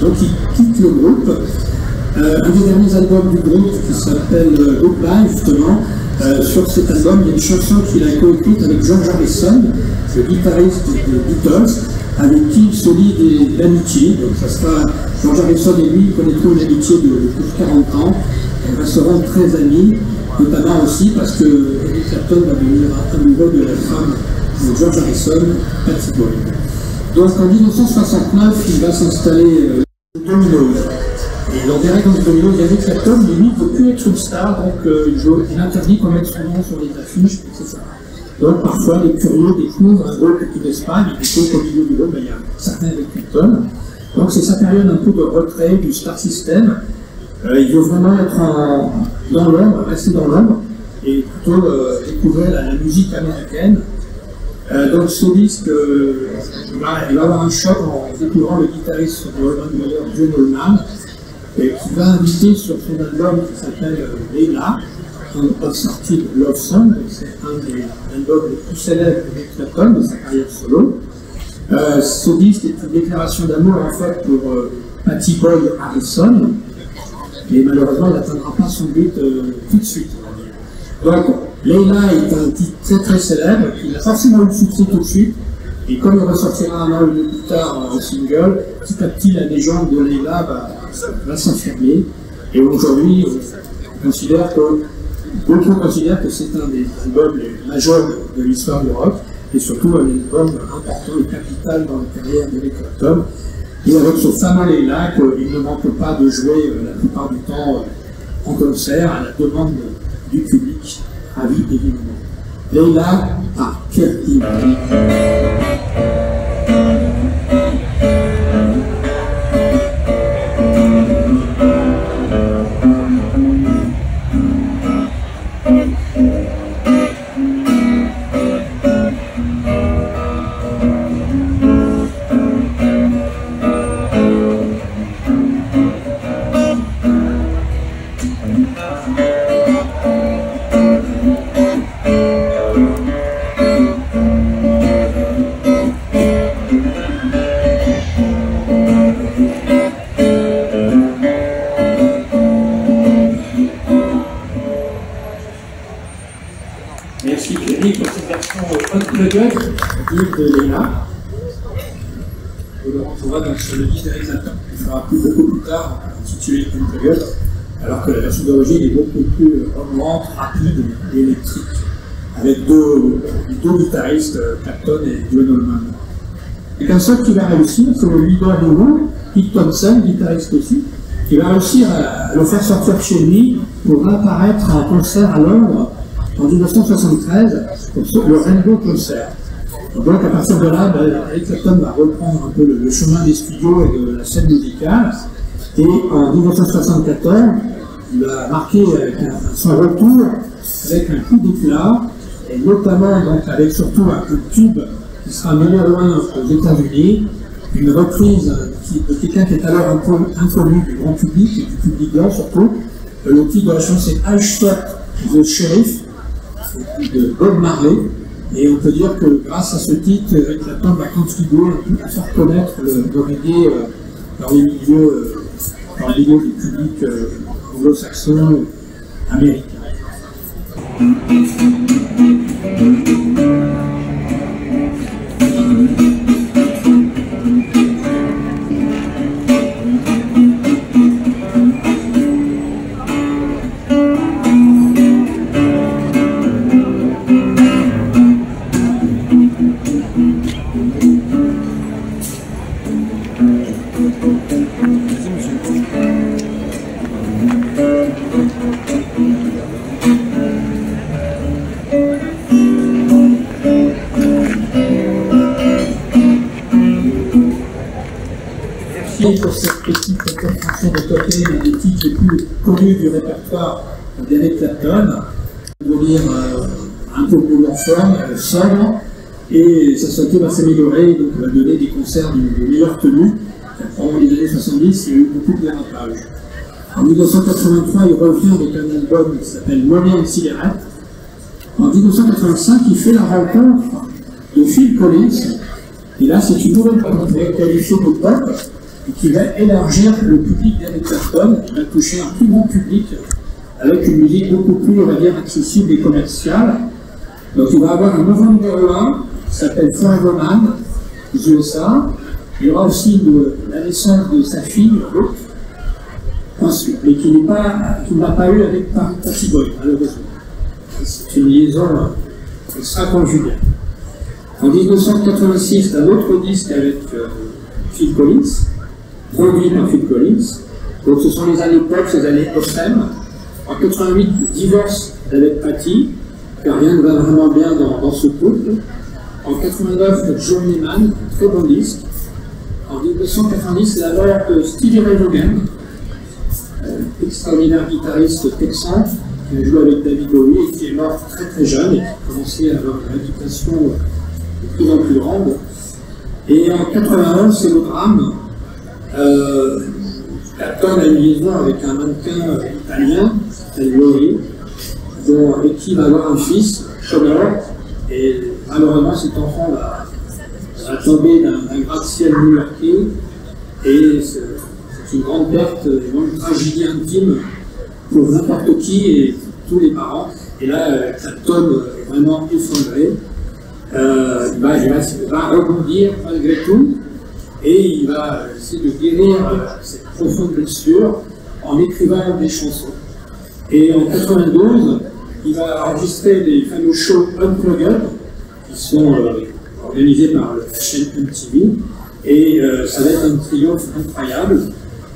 Donc il quitte le groupe. Euh, un des derniers albums du groupe qui s'appelle euh, Goodbye, justement, sur cet album, il y a une chanson qu'il a coécrite avec George Harrison, le guitariste des Beatles, avec qui il se lie d'amitié. Donc ça sera George Harrison et lui connaîtront une amitié de, de plus de 40 ans. Elles resteront très amis, notamment aussi parce que Eric Clapton va devenir amoureux de la femme de George Harrison, Patty Boyd. Donc en 1969, il va s'installer euh, Domino's. Et dans des règles de Domino's, Eric Clapton, lui, ne veut plus être une star, donc euh, il, il interdit qu'on mette son nom sur les affiches, etc. Donc parfois, les curieux découvrent un groupe qui connaissent pas, découvrent qu'au milieu du groupe, ben, il y a certains Eric Clapton. Donc c'est sa période un peu de retrait du star system. Euh, il veut vraiment être dans l'ombre, rester dans l'ombre, et plutôt euh, découvrir la, musique américaine. Euh, donc ce disque, euh, il, va, il avoir un choc en découvrant le guitariste de Holman Meyer, John Holman, et qui va inviter sur son album qui s'appelle euh, Leila, un Unsorted Love Song, c'est un des albums les plus célèbres de Clapton de sa carrière solo. Euh, ce disque est une déclaration d'amour en fait pour euh, Patty Boyd Harrison, mais malheureusement, il n'atteindra pas son but euh, tout de suite. Donc, Leila est un titre très très célèbre, qui a forcément eu le succès tout de suite, et comme il ressortira un an ou deux plus tard en single, petit à petit la légende de Leila va, va s'enfermer, et aujourd'hui, on considère que, beaucoup considèrent que c'est un des albums majeurs de l'histoire du rock, et surtout un album important et capital dans la carrière d'Eric Clapton. Et avec ce fameux Leila, qu'il ne manque pas de jouer euh, la plupart du temps euh, en concert à la demande du public, ravi évidemment. Leila par Kerry. Alors que la version d'origine est beaucoup plus romantique, rapide et électrique, avec deux, deux guitaristes, Clapton et John Holman. Et qu'un seul qui va réussir, c'est le leader de vous, Pete Thompson, guitariste aussi, qui va réussir à le faire sortir chez lui pour apparaître en concert à Londres en 1973, pour le Rainbow Concert. Donc à partir de là, ben, Eric Clapton va reprendre un peu le chemin des studios et de la scène musicale. Et en 1974, il va marquer avec un- son retour avec un coup d'éclat, et notamment donc avec surtout un, tube qui sera numéro un aux États-Unis, une reprise euh, de quelqu'un qui est alors inconnu du grand public et du public blanc surtout. Euh, Le titre de la chanson c'est I the Sheriff de Bob Marley. Et on peut dire que grâce à ce titre, contribuer un peu à faire connaître le, reggae euh, dans les milieux, euh, dans les milieux du public euh, anglo-saxon pour cette petite compréhension de côté des titres les plus connus du répertoire d'Eric Clapton. devenir euh, un peu plus en forme, euh, sobre, et sa santé va s'améliorer, donc va donner des concerts de, meilleure tenue. Pendant les années 70, il y a eu beaucoup de dérapage. En 1983, il revient avec un album qui s'appelle Money and Cigarette. En 1985, il fait la rencontre de Phil Collins. Et là, c'est une nouvelle qualité qualifiée de pop qui va élargir le public d'Eric Clapton, qui va toucher un plus grand public avec une musique beaucoup plus, on va dire, accessible et commerciale. Donc il va avoir un nouveau numéro 1 qui s'appelle Forever Man, USA. Il y aura aussi de, la naissance de sa fille, Ruth, ensuite, mais qui n'a pas, pas eu avec Patty Boy, malheureusement. C'est une liaison euh, extra-conjugale. En 1986, un autre disque avec euh, Phil Collins, produit par Phil Collins. Donc ce sont les années pop, ces années FM. En 88, divorce avec Patty, car rien ne va vraiment bien dans, ce couple. En 89, John Lehman, très bon disque. En 1990, c'est la mort de Stevie Ray Vaughan, euh, extraordinaire guitariste texan, qui a joué avec David Bowie et qui est mort très très jeune et qui a commencé à avoir une réputation de plus en plus grande. Et en 91, c'est le drame. Euh, Clapton a une liaison avec un mannequin euh, italien, Lori, dont, avec qui va avoir un fils, Connor, et malheureusement cet enfant va, tomber d'un gratte-ciel new-yorkais, et c'est une grande perte, vraiment une tragédie intime pour n'importe qui et tous les parents. Et là, euh, Clapton est vraiment effondré. Euh, il, va, il va- il va rebondir malgré tout et il va essayer de guérir euh, cette profonde blessure en écrivant des chansons. Et en 92, il va enregistrer des fameux shows Unplugged qui sont euh, organisés par la chaîne MTV et euh, ça va être un triomphe incroyable.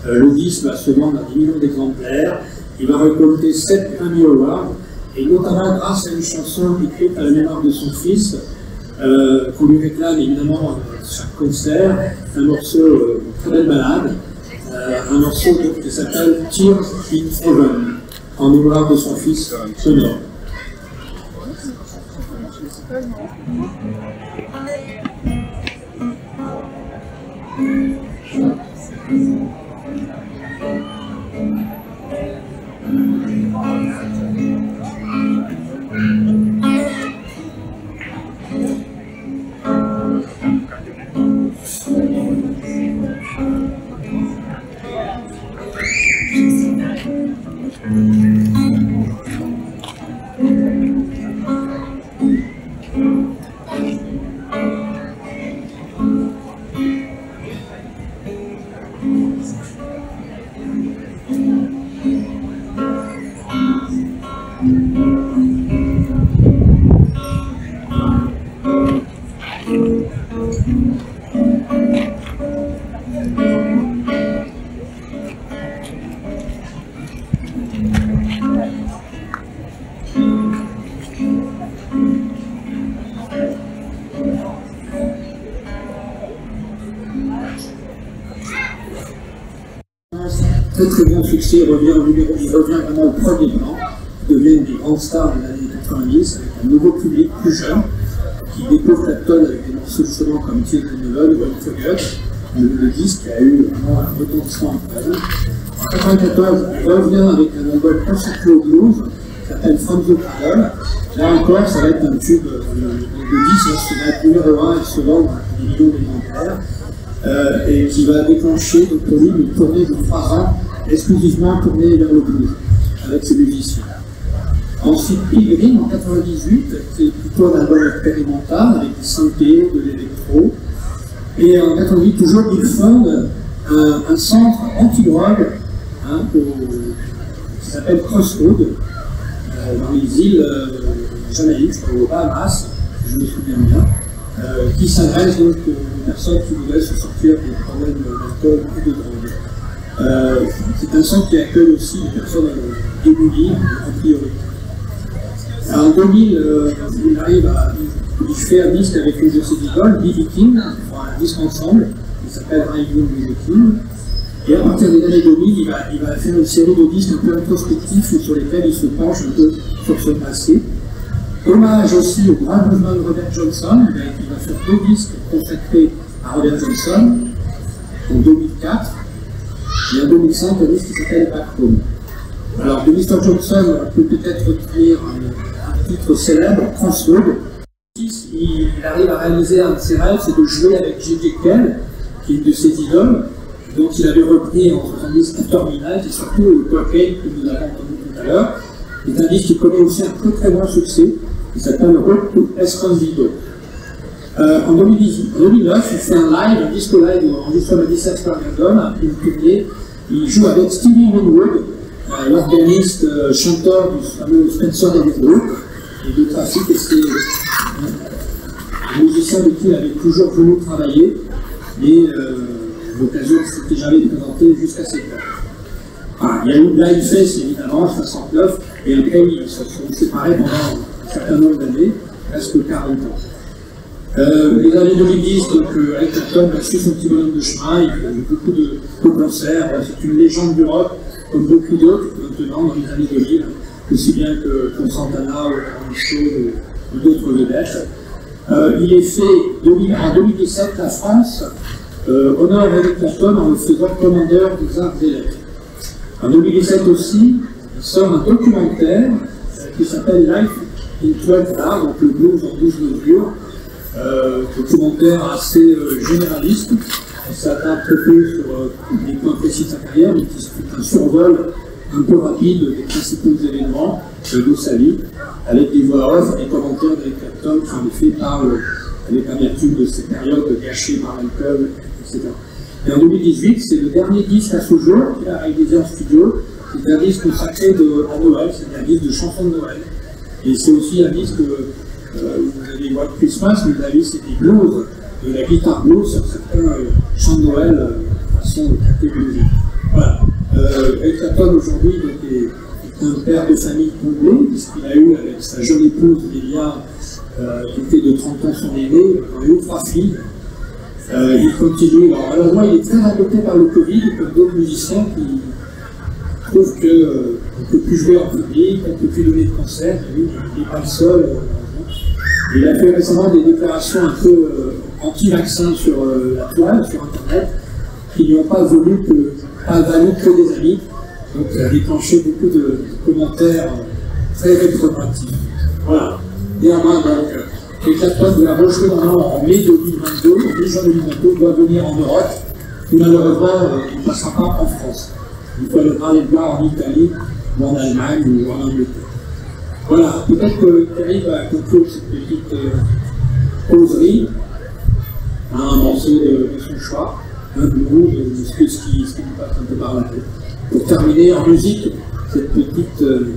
Euh, le va se vendre à 10 millions d'exemplaires. Il va récolter 7 Grammy Awards, et notamment grâce à une chanson écrite à la mémoire de son fils, euh, lui réclame évidemment chaque concert, un morceau, euh, très belle balade, euh, un morceau qui s'appelle Tears in Heaven, en mémoire de son fils euh, au premier plan, une des grandes stars de l'année 90 avec un nouveau public plus jeune qui découvre Clapton avec des morceaux justement comme Tears in ou Unforget, le, le disque a eu un retentissement incroyable. En 94, il revient avec un album consacré au blues qui s'appelle From the Cradle. Là encore, ça va être un tube, euh, le disque ça va être numéro 1 et se vendre à des millions d'exemplaires euh, et qui va déclencher donc, pour lui une tournée de 3 ans exclusivement tournée vers le blues avec musiciens. Ensuite, en 98, c'est plutôt un album expérimental avec des synthés, de l'électro. Et en 88, toujours, il fonde un, centre anti-drogue hein, qui s'appelle Crossroad, euh, dans les îles euh, Jamaïque, je crois, aux Bahamas, si je me souviens bien, euh, qui s'adresse donc aux personnes qui voudraient se sortir des problèmes d'alcool et de drogue. Euh, c'est un centre qui accueille aussi des personnes euh, démunies en priorité. En 2000, euh, il arrive à. Il fait un disque avec les deux Beatles, B.B. King, ils font un disque ensemble, qui s'appelle Rhyme with the King. Et à partir des années 2000, il va, faire une série de disques un peu introspectifs sur lesquels il se penche un peu sur ce passé. Hommage aussi au grand mouvement de Robert Johnson, il va, il va faire deux disques consacrés à Robert Johnson en 2004 et en 2005 un disque qui s'appelle Back Home. Alors de Mr. Johnson, on peut peut-être retenir un, un titre célèbre, Crossroad. Il arrive à réaliser un de ses rêves, c'est de jouer avec J.J. Kell, qui est une de ses idoles, dont il avait repris en 70 Terminal, et surtout le Cocaine que nous avons entendu tout à l'heure. C'est un disque qui connaît aussi un très très bon succès, qui s'appelle Road to Escondido. Euh, en, 2010, en 2009, il fait un live, un disco live enregistré à 17 par London, il publié. Il joue avec Stevie Winwood, euh, l'organiste euh, chanteur du fameux Spencer David Group, et de Trafic, et c'est un musicien avec qui il avait toujours voulu travailler, euh, l'occasion ne s'était jamais présentée jusqu'à cette date. Il y a eu Blind Face, évidemment, en 69, et après, ils se sont séparés pendant un certain nombre d'années, presque 40 ans. Euh, les années 2010, donc euh, Eric Clapton a suivi son petit bonhomme de chemin, il fait beaucoup de, de concerts, c'est une légende du rock, comme beaucoup d'autres maintenant dans les années 2000, aussi bien que, que Santana ou Shaw ou d'autres vedettes. Euh, il est fait 2000, en 2017 la France euh, honore Eric Clapton en le faisant commandeur des arts et lettres. En 2017 aussi, il sort un documentaire qui s'appelle Life in 12 Hours, donc le blues en 12 mesures, euh, documentaire assez euh, généraliste, qui s'attarde très peu sur euh, des points précis de sa carrière, mais qui fait un survol un peu rapide des principaux événements de sa vie, avec des voix off et commentaires d'Eric Clapton qui en effet parlent avec amertume de ces périodes gâchées par l'alcool, etc. Et en 2018, c'est le dernier disque à ce jour qu'il a réalisé en studio. C'est un disque consacré de, à Noël, c'est un disque de chansons de Noël. Et c'est aussi un disque, euh, vous avez White Christmas, mais vous avez des blues, de la guitare blues sur certains euh, chants de Noël, euh, façon de traiter de musique. Voilà. Euh, Eric Clapton aujourd'hui est, un père de famille comblé, puisqu'il a eu avec sa jeune épouse Lilia, euh, qui était de 30 ans son aîné, il a eu trois. Euh, il continue. Alors, malheureusement, il est très embêté par le Covid, comme d'autres musiciens qui trouvent qu'on euh, ne peut plus jouer en public, on ne peut plus donner de concert. Lui, il n'est pas le seul. euh, il a fait récemment des déclarations un peu euh, anti-vaccin sur euh, la toile, sur Internet, qui n'y ont pas voulu que, que des amis. Donc, ça a déclenché beaucoup de, commentaires euh, très rétroactifs. Voilà. Néanmoins, donc, les Clapton de la maintenant en mai 2022, en mai juin 2022, doit venir en Europe, et malheureusement, il ne passera pas en France. Il faudra aller le voir en Italie, ou en Allemagne, ou en Angleterre. Voilà, peut-être que Thierry va conclure cette petite euh, causerie à un morceau de, son choix, un goût de ce, que- ce qui, ce qui nous passe un peu par la tête. Pour terminer en musique, cette petite euh,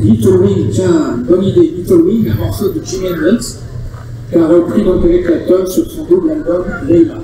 Little Wing, tiens, bonne idée, Little Wing, un morceau de Jimi Hendrix, qu'a repris donc Clapton sur son double album Leila.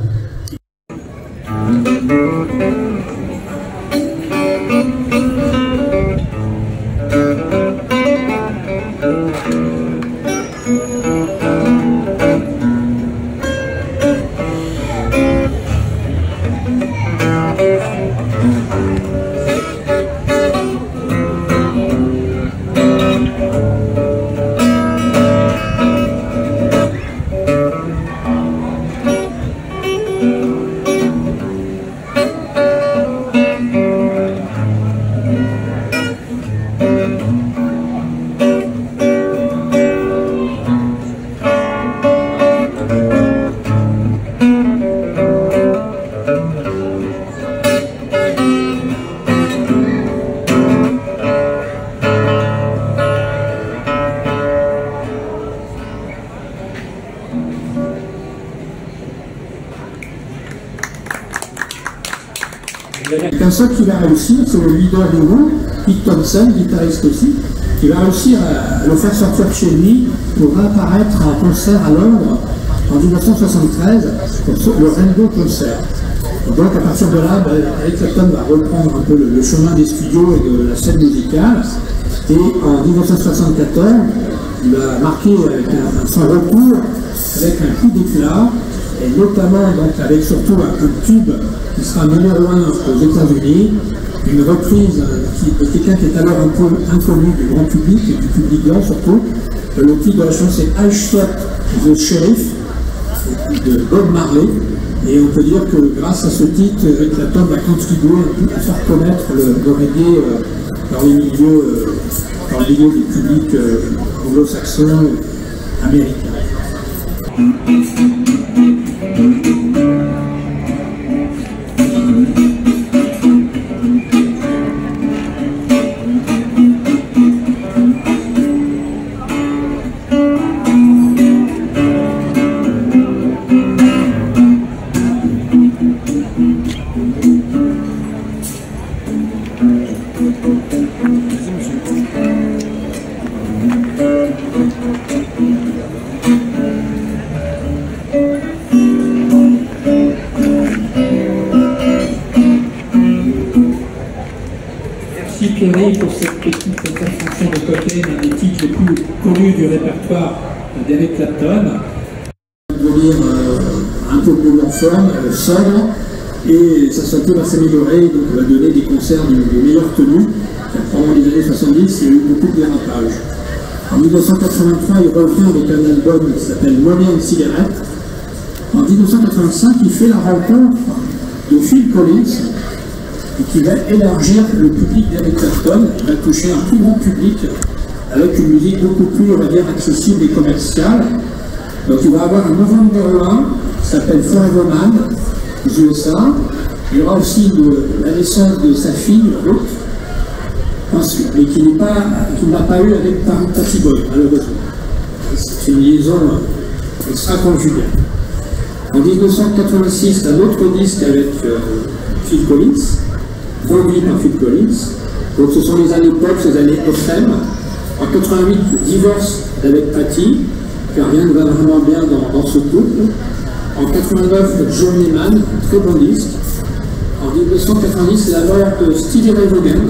Seul qui va réussir, c'est le leader du groupe, Pete Thompson, guitariste aussi, qui va réussir à le faire sortir de chez lui pour apparaître à un concert à Londres en 1973 pour ce- le Rainbow Concert. Donc à partir de là, ben, Eric Clapton va reprendre un peu le, chemin des studios et de la scène musicale. Et en 1974, il va marquer avec un, un- son retour avec un coup d'éclat et notamment donc, avec surtout un, tube qui sera numéro un aux États-Unis, une reprise qui, de quelqu'un qui est alors un peu inconnu du grand public et du public blanc surtout. Le titre de la chanson c'est I Shot the Sheriff de Bob Marley. Et on peut dire que grâce à ce titre, Eric Clapton va contribuer à faire connaître le, reggae euh, dans les milieux, euh, dans les milieux du public euh, anglo-saxon you. Clapton. Devenir euh, un peu plus en forme, euh, sobre, et sa santé va s'améliorer, donc va donner des concerts de, meilleure tenue. Pendant les années 70, il y a eu beaucoup de dérapages. En 1983, il revient avec un album qui s'appelle Money and Cigarette. En 1985, il fait la rencontre de Phil Collins, et qui va élargir le public d'Eric Clapton, il va toucher un plus grand public avec une musique beaucoup plus, on va dire, accessible et commerciale. Donc il va avoir un nouveau numéro 1 qui s'appelle Forever Man, aux USA. Il y aura aussi la naissance de sa fille, Ruth, mais qui n'a pas, pas eu avec Patty Boy, malheureusement. C'est une liaison extra-conjugale. En 1986, un autre disque avec euh, Phil Collins, produit par Phil Collins. Donc ce sont les années pop, ces années FM. En 88, divorce avec Patty, car rien ne va vraiment bien dans, ce couple. En 89, Johnny Man, très bon disque. En 1990, c'est la mort de Stevie Ray Vaughan,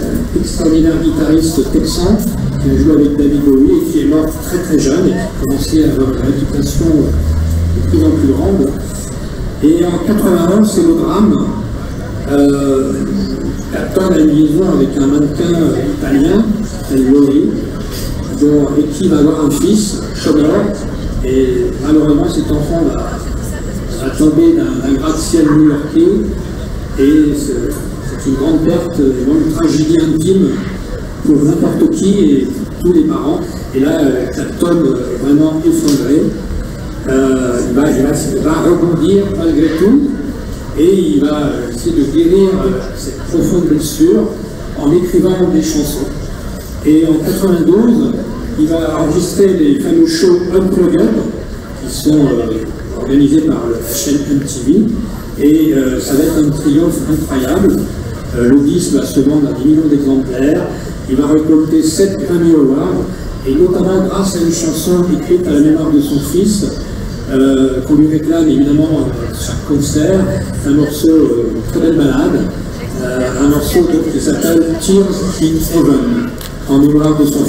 euh, extraordinaire guitariste texan, qui a joué avec David Bowie et qui est mort très très jeune et qui a commencé à avoir une réputation de plus en plus grande. Et en 91, c'est le drame euh, Captain a une liaison avec un mannequin italien, Lori, dont, qui va avoir un fils, Chômeur, et malheureusement cet enfant va, tomber d'un gratte-ciel new-yorkais, et c'est une grande perte, une tragédie intime pour n'importe qui et tous les parents. Et là, Captain est vraiment effondré. Euh, va, il va rebondir malgré tout, et il va essayer de guérir cette profonde blessure en écrivant des chansons. Et en 92, il va enregistrer les fameux shows Unplugged, qui sont euh, organisés par la chaîne MTV, et euh, ça va être un triomphe incroyable. Euh, va se vendre à 10 millions d'exemplaires, il va récolter 7 Grammy Awards, et notamment grâce à une chanson écrite à la mémoire de son fils, euh, qu'on lui réclame évidemment à chaque concert, un morceau très belle balade, un morceau qui s'appelle Tears in Heaven, en mémoire de son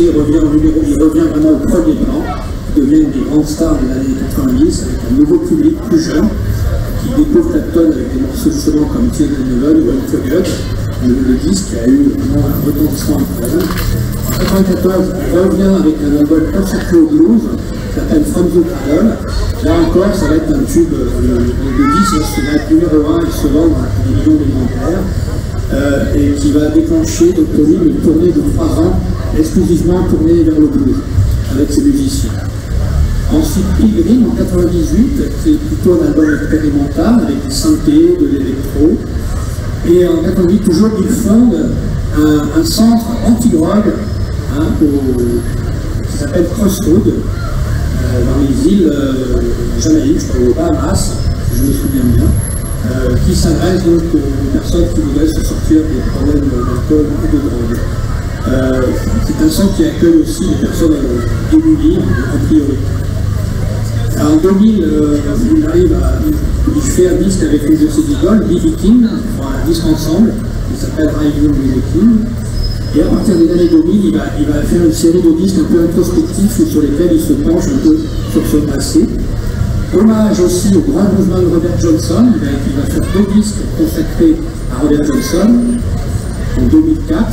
revient, il revient vraiment au premier plan, devient une des grandes stars de l'année 90 avec un nouveau public plus jeune qui découvre Clapton avec des morceaux justement comme in Heaven ou Unplugged le, disque qui a eu un retentissement incroyable. En 1994, il revient avec un album consacré au blues, qui s'appelle From the. Là encore, ça va être un tube, le, le disque va être numéro 1 et se vendre à des millions d'exemplaires. Euh, et qui va déclencher donc, une tournée de 3 ans exclusivement tournée vers le blues avec ses musiciens. Ensuite, Pilgrim en 98, c'est plutôt un album expérimental avec des synthés, de l'électro. Et en 98, toujours, il fonde un, centre anti-drogue hein, qui s'appelle Crossroad, euh, dans les îles euh, Jamaïque, je crois, aux Bahamas, si je me souviens bien. Euh, qui s'adresse donc aux personnes qui voudraient se sortir des problèmes d'alcool ou de drogue. Euh, c'est un centre qui accueille aussi les personnes démunies en priorité. En 2000, euh, il arrive à fait un disque avec les ses idoles, B.B. King, un disque ensemble, qui s'appelle B.B. King. Et à partir des années 2000, il va, il va faire une série de disques un peu introspectifs sur lesquels il se penche un peu sur son passé. Hommage aussi au grand mouvement de Robert Johnson, il va, faire deux disques consacrés à Robert Johnson en 2004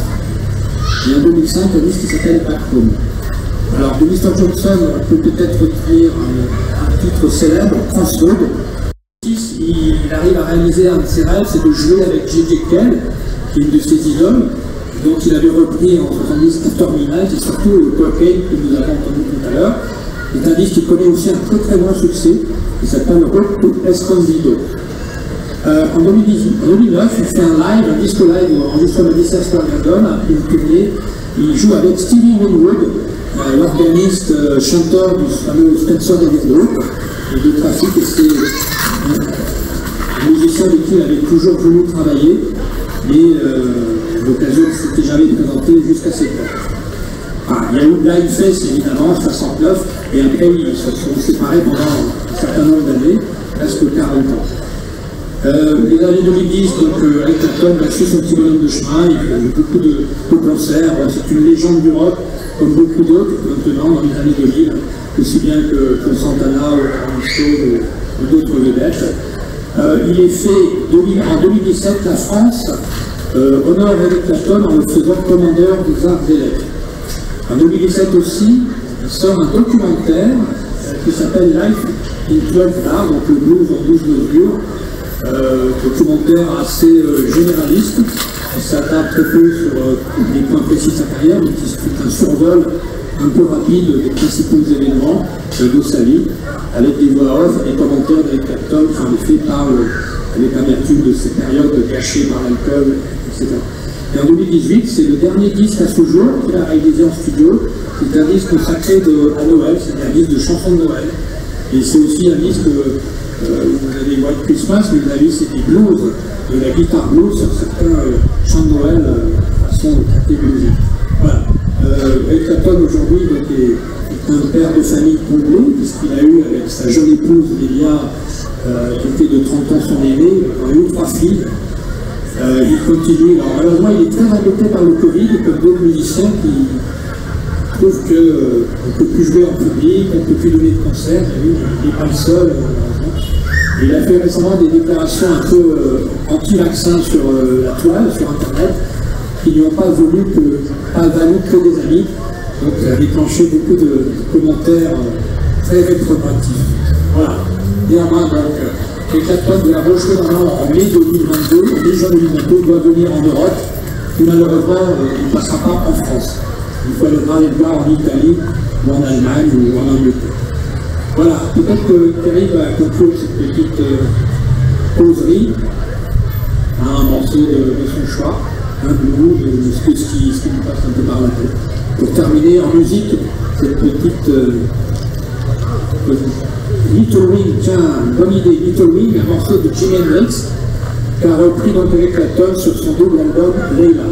et en 2005 un disque qui s'appelle Back Home. Alors de Mr. Johnson, on peut peut-être retenir un, titre célèbre, Crossroad. Il, arrive à réaliser un de ses rêves, c'est de jouer avec J.J. Kell, qui est une de ses idoles, dont il avait repris en 70 After Midnight et surtout le Cocaine que nous avons entendu tout à l'heure. C'est un disque qui connaît aussi un très très grand succès, qui s'appelle to Escondido. Euh, en, 2018, en 2009, il fait un live, un disque live enregistré à Madison Square Garden, tournée. Il joue avec Stevie Winwood, euh, l'organiste euh, chanteur du fameux Spencer David Group, et de Trafic, et c'est un musicien avec qui il avait toujours voulu travailler, et l'occasion ne s'était jamais présentée jusqu'à cette date. Ah, il y a eu Blind Face évidemment, 69, et après ils se sont séparés pendant un certain nombre d'années, presque 40 ans. Euh, les années 2010, donc euh, Eric Clapton a fait son petit bonhomme de chemin, il a eu beaucoup de, concerts, c'est une légende du rock, comme beaucoup d'autres maintenant dans les années 2000, aussi bien que, Santana ou Rolling ou, d'autres vedettes. Euh, il est fait en 2017, la France euh, honore Eric Clapton en le faisant commandeur des arts et lettres. En 2017 aussi, sort un documentaire euh, qui s'appelle Life in 12 Bars, donc le blues en 12 mesures, euh, documentaire assez euh, généraliste, qui s'attarde très peu sur des points précis de sa carrière, mais qui fait un survol un peu rapide des principaux événements de sa vie, avec des voix off et commentaires d'Eric Clapton qui en effet parlent avec amertume de ces périodes gâchées par l'alcool, etc. Et en 2018, c'est le dernier disque à ce jour qu'il a réalisé en studio. C'est un disque consacré à Noël, c'est un disque de chansons de Noël. Et c'est aussi un disque, euh, vous avez White Christmas, mais vous avez c'est des blues, de la guitare blues sur certains euh, chants de Noël euh, façon de bluesy. Voilà. Euh, Eric Clapton aujourd'hui est, un père de famille comblé, puisqu'il a eu avec sa jeune épouse Lilia, euh, qui était de 30 ans son aîné, il a eu trois filles. Euh, il continue. Alors, malheureusement, il est très embêté par le Covid, comme d'autres musiciens qui trouvent qu'on euh, ne peut plus jouer en public, on ne peut plus donner de concert. il n'est pas le seul. Euh, il a fait récemment des déclarations un peu anti-vaccin sur la toile, sur Internet, qui n'y ont pas voulu que, que des amis. Donc, ça a déclenché beaucoup de, commentaires très rétroactifs. Voilà. Donc, et Clapton de la rejouer en mai 2022, mai juin 2022, doit venir en Europe, et malheureusement, euh, il ne passera pas en France. Il faudra aller le voir en Italie, ou en Allemagne, ou en Angleterre. Voilà, peut-être que Thierry va conclure cette petite euh, causerie à un morceau de, son choix, un de, ce, ce, qui, ce qui nous passe un peu par la tête. Pour terminer en musique, cette petite euh, Little Wing, tiens, bonne idée, Little Wing, un morceau de Jimi Hendrix, qu'a repris donc Clapton sur son double album Leila.